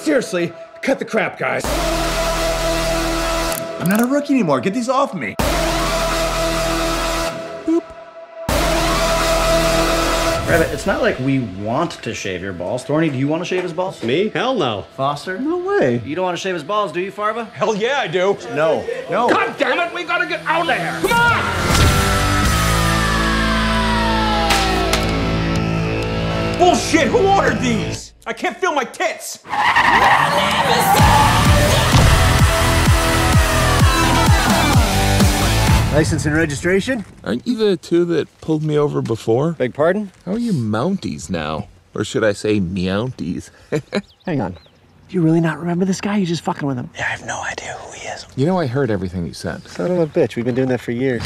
seriously, cut the crap, guys. I'm not a rookie anymore. Get these off me. Rabbit, it's not like we want to shave your balls. Thorny, do you want to shave his balls? Me? Hell no. Foster? No way. You don't want to shave his balls, do you, Farva? Hell yeah, I do. No. No. God damn it, we gotta get out of there. Come on! Bullshit, who ordered these? I can't feel my tits. License and registration? Aren't you the two that pulled me over before? Beg pardon? How are you Mounties now? Or should I say Meounties? Hang on. Do you really not remember this guy? You just fucking with him. Yeah, I have no idea who he is. you know, I heard everything you said. Son of a bitch, we've been doing that for years.